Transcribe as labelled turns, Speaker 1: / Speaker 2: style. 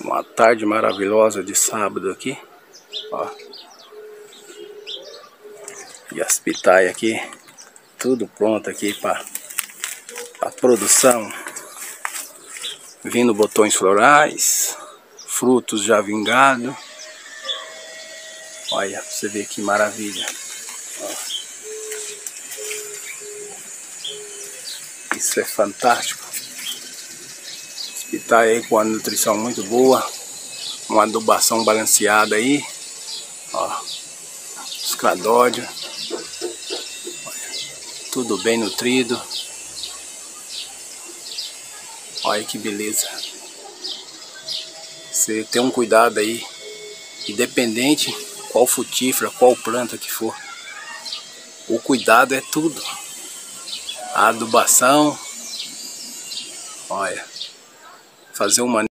Speaker 1: Uma tarde maravilhosa de sábado aqui. Ó. E as pitaias aqui. Tudo pronto aqui para a produção. Vindo botões florais. Frutos já vingados. Olha, você ver que maravilha. Ó. Isso é fantástico. Pitaia aí com a nutrição muito boa. Uma adubação balanceada aí. Ó. Os cladódios. Tudo bem nutrido. Olha que beleza. Você tem um cuidado aí. Independente qual frutífera, qual planta que for. O cuidado é tudo. A adubação. Olha. Fazer uma